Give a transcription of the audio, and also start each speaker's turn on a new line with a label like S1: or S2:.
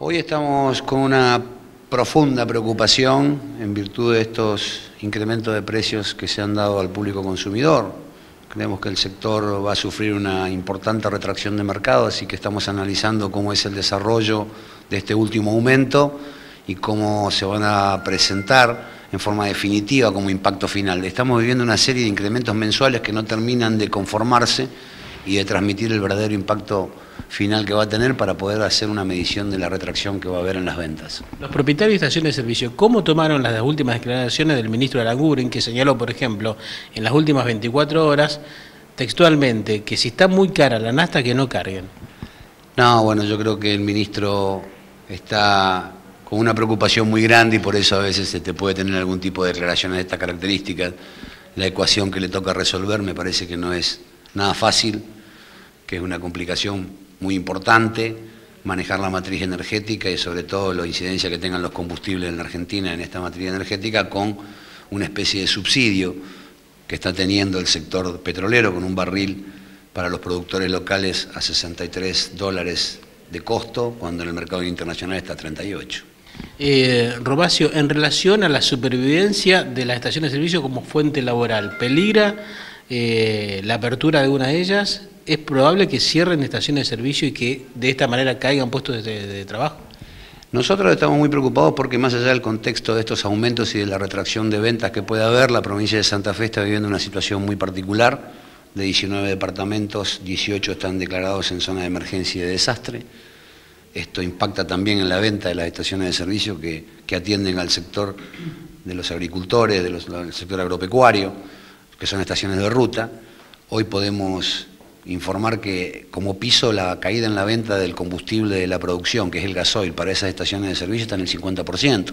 S1: Hoy estamos con una profunda preocupación en virtud de estos incrementos de precios que se han dado al público consumidor. Creemos que el sector va a sufrir una importante retracción de mercado, así que estamos analizando cómo es el desarrollo de este último aumento y cómo se van a presentar en forma definitiva como impacto final. Estamos viviendo una serie de incrementos mensuales que no terminan de conformarse y de transmitir el verdadero impacto final que va a tener para poder hacer una medición de la retracción que va a haber en las ventas.
S2: Los propietarios de estaciones de servicio, ¿cómo tomaron las últimas declaraciones del ministro Aranguren que señaló, por ejemplo, en las últimas 24 horas, textualmente, que si está muy cara la nasta, que no carguen?
S1: No, bueno, yo creo que el ministro está con una preocupación muy grande y por eso a veces se te puede tener algún tipo de declaraciones de estas características. La ecuación que le toca resolver me parece que no es nada fácil, que es una complicación muy importante, manejar la matriz energética y sobre todo la incidencia que tengan los combustibles en la Argentina en esta matriz energética con una especie de subsidio que está teniendo el sector petrolero con un barril para los productores locales a 63 dólares de costo, cuando en el mercado internacional está a 38.
S2: Eh, Robacio, en relación a la supervivencia de las estaciones de servicio como fuente laboral, ¿peligra eh, la apertura de una de ellas? ¿Es probable que cierren estaciones de servicio y que de esta manera caigan puestos de, trabajo?
S1: Nosotros estamos muy preocupados porque más allá del contexto de estos aumentos y de la retracción de ventas que puede haber, la provincia de Santa Fe está viviendo una situación muy particular. De 19 departamentos, 18 están declarados en zona de emergencia y de desastre. Esto impacta también en la venta de las estaciones de servicio que, atienden al sector de los agricultores, del sector agropecuario, que son estaciones de ruta. Hoy podemos informar que como piso la caída en la venta del combustible de la producción, que es el gasoil, para esas estaciones de servicio está en el 50%.